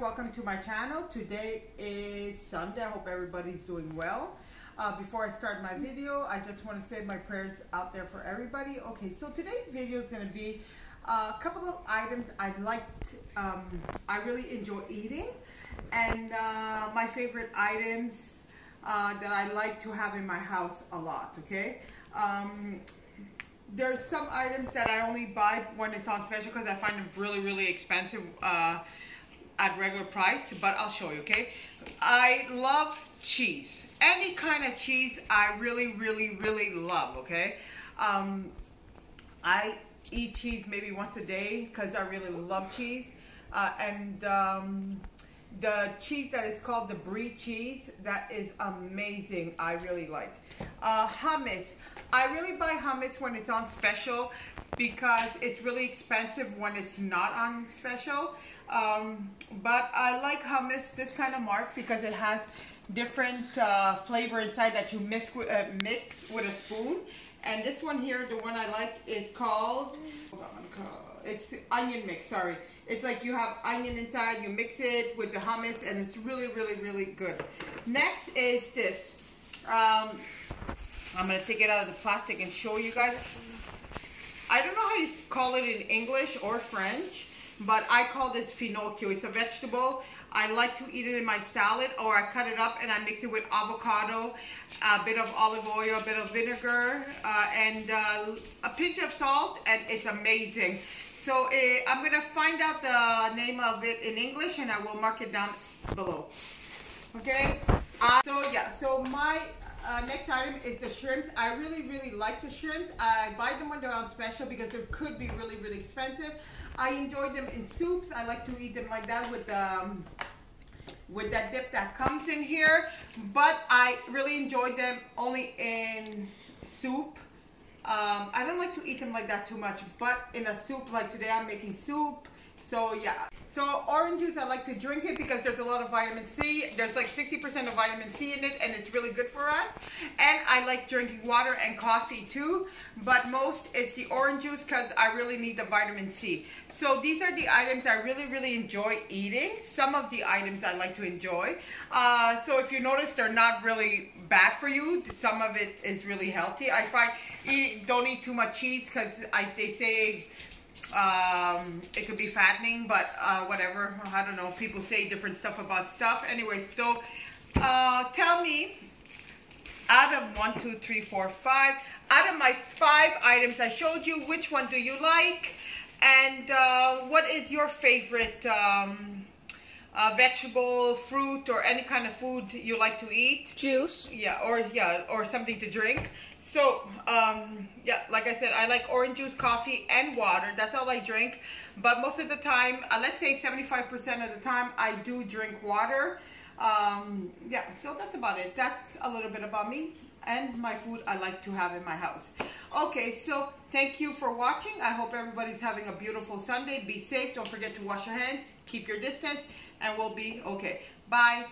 welcome to my channel. Today is Sunday. I hope everybody's doing well. Uh, before I start my video, I just want to say my prayers out there for everybody. Okay, so today's video is going to be a couple of items I like, um, I really enjoy eating, and uh, my favorite items uh, that I like to have in my house a lot, okay? Um, there's some items that I only buy when it's on special because I find them really, really expensive uh, at regular price, but I'll show you, okay? I love cheese. Any kind of cheese I really, really, really love, okay? Um, I eat cheese maybe once a day because I really love cheese. Uh, and um, the cheese that is called the brie cheese, that is amazing. I really like. Uh, hummus. I really buy hummus when it's on special because it's really expensive when it's not on special. Um, but I like hummus, this kind of mark, because it has different uh, flavor inside that you mix with, uh, mix with a spoon. And this one here, the one I like, is called, it's onion mix, sorry. It's like you have onion inside, you mix it with the hummus, and it's really, really, really good. Next is this. Um, I'm going to take it out of the plastic and show you guys. I don't know how you call it in English or French, but I call this finocchio. It's a vegetable. I like to eat it in my salad or I cut it up and I mix it with avocado, a bit of olive oil, a bit of vinegar, uh, and uh, a pinch of salt, and it's amazing. So uh, I'm to find out the name of it in English and I will mark it down below. Okay? Uh, so yeah, so my uh, next item is the shrimps. I really, really like the shrimps. I buy them when they're on special because they could be really, really expensive. I enjoy them in soups. I like to eat them like that with um, with that dip that comes in here. But I really enjoy them only in soup. Um, I don't like to eat them like that too much, but in a soup like today I'm making soup. So yeah. So orange juice, I like to drink it because there's a lot of vitamin C. There's like 60% of vitamin C in it and it's really good for us. And I like drinking water and coffee too. But most it's the orange juice because I really need the vitamin C. So these are the items I really, really enjoy eating. Some of the items I like to enjoy. Uh, so if you notice, they're not really bad for you. Some of it is really healthy. I find eat, don't eat too much cheese because they say um, it could be fattening, but uh, whatever. I don't know. People say different stuff about stuff. Anyway, so uh, tell me, out of one, two, three, four, five, out of my five items I showed you, which one do you like? And uh, what is your favorite um, uh, vegetable, fruit, or any kind of food you like to eat? Juice. Yeah, or yeah, or something to drink. So, um, yeah, like I said, I like orange juice, coffee, and water. That's all I drink. But most of the time, uh, let's say 75% of the time, I do drink water. Um, yeah, so that's about it. That's a little bit about me and my food I like to have in my house. Okay, so thank you for watching. I hope everybody's having a beautiful Sunday. Be safe. Don't forget to wash your hands. Keep your distance. And we'll be okay. Bye.